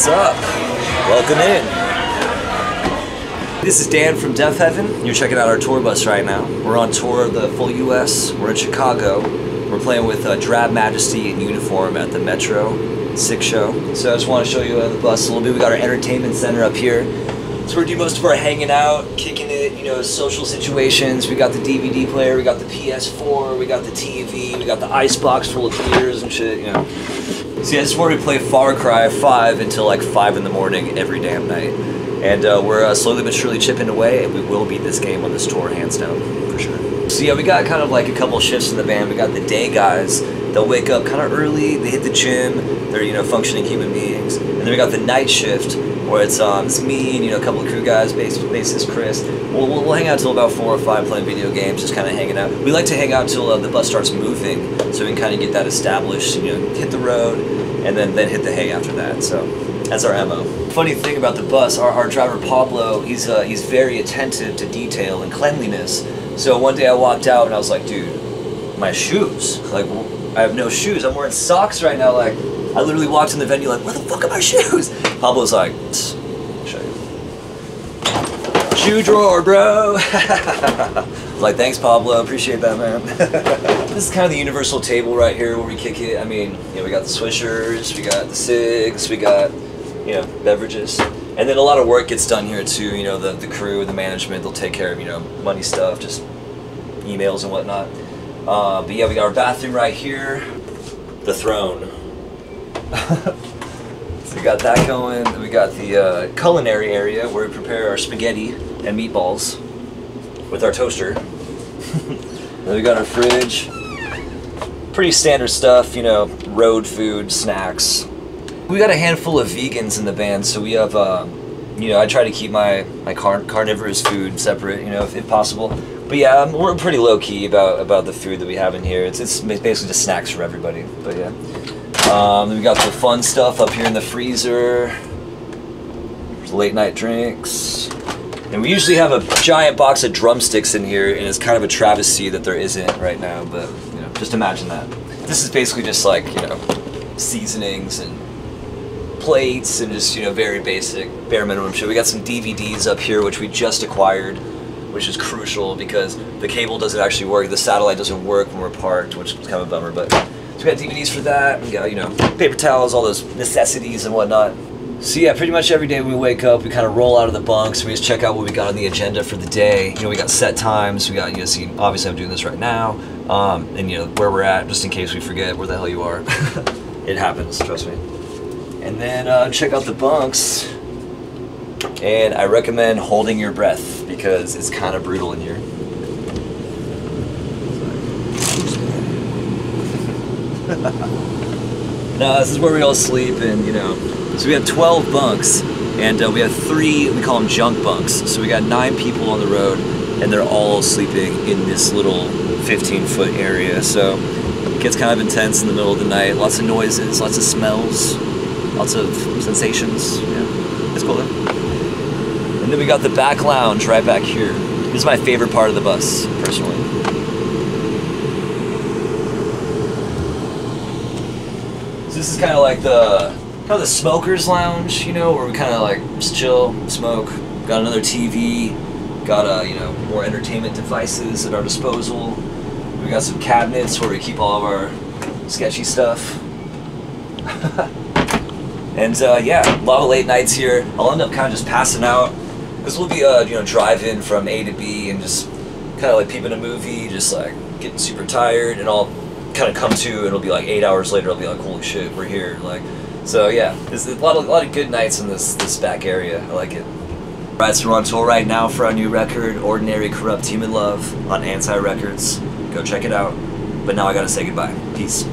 What's up? Welcome in. This is Dan from Deafheaven. You're checking out our tour bus right now. We're on tour of the full US. We're in Chicago. We're playing with uh, Drab Majesty in uniform at the Metro. Sick show. So I just want to show you uh, the bus a little bit. We got our entertainment center up here. So we do most of our hanging out, kicking it, you know, social situations. We got the DVD player, we got the PS4, we got the TV, we got the icebox full of beers and shit, you know. See, I wanted to play Far Cry 5 until like 5 in the morning every damn night. And uh, we're uh, slowly but surely chipping away, and we will beat this game on this tour, hands down, for sure. So yeah, we got kind of like a couple shifts in the band. We got the day guys. They'll wake up kind of early, they hit the gym, they're, you know, functioning human beings. And then we got the night shift, where it's um, it's me and you know a couple of crew guys, bass, bassist Chris. We'll, we'll, we'll hang out till about four or five playing video games, just kind of hanging out. We like to hang out till uh, the bus starts moving, so we can kind of get that established. You know, hit the road, and then then hit the hay after that. So that's our mo. Funny thing about the bus, our, our driver Pablo, he's uh, he's very attentive to detail and cleanliness. So one day I walked out and I was like, dude, my shoes, like I have no shoes. I'm wearing socks right now, like. I literally walked in the venue like, where the fuck are my shoes? Pablo's like, show you. Shoe drawer, bro. like, thanks, Pablo. Appreciate that, man. this is kind of the universal table right here where we kick it. I mean, you know, we got the swishers, we got the cigs, we got, you know, beverages. And then a lot of work gets done here too. You know, the, the crew, the management, they'll take care of, you know, money stuff, just emails and whatnot. Uh, but yeah, we got our bathroom right here. The throne. so we got that going. We got the uh, culinary area where we prepare our spaghetti and meatballs with our toaster. then we got our fridge. Pretty standard stuff, you know, road food, snacks. We got a handful of vegans in the band, so we have, uh, you know, I try to keep my, my car carnivorous food separate, you know, if, if possible. But yeah, um, we're pretty low key about about the food that we have in here. It's it's basically just snacks for everybody. But yeah. Um, we got the fun stuff up here in the freezer. Late night drinks. And we usually have a giant box of drumsticks in here, and it's kind of a travesty that there isn't right now, but you know, just imagine that. This is basically just like, you know, seasonings and plates and just, you know, very basic, bare minimum shit. We got some DVDs up here, which we just acquired, which is crucial because the cable doesn't actually work, the satellite doesn't work when we're parked, which is kind of a bummer, but so we got DVDs for that. We got, you know, paper towels, all those necessities and whatnot. So yeah, pretty much every day when we wake up, we kind of roll out of the bunks. We just check out what we got on the agenda for the day. You know, we got set times. We got, you know, see, obviously I'm doing this right now. Um, and, you know, where we're at, just in case we forget where the hell you are. it happens, trust me. And then uh, check out the bunks. And I recommend holding your breath because it's kind of brutal in here. no, this is where we all sleep, and you know, so we have 12 bunks, and uh, we have three, we call them junk bunks. So we got nine people on the road, and they're all sleeping in this little 15 foot area. So it gets kind of intense in the middle of the night. Lots of noises, lots of smells, lots of sensations. Yeah, it's cool though. And then we got the back lounge right back here. This is my favorite part of the bus, personally. So this is kind of like the kind of the smokers lounge, you know, where we kind of like just chill, smoke. Got another TV, got uh, you know more entertainment devices at our disposal. We got some cabinets where we keep all of our sketchy stuff. and uh, yeah, a lot of late nights here. I'll end up kind of just passing out because we'll be uh, you know driving from A to B and just kind of like peeping a movie, just like getting super tired, and I'll kind of come to and it'll be like eight hours later. I'll be like, holy shit, we're here, like. So yeah, there's a lot of a lot of good nights in this this back area. I like it. Alright, so we're on tour right now for our new record, Ordinary Corrupt Human Love, on Anti Records. Go check it out. But now I gotta say goodbye. Peace.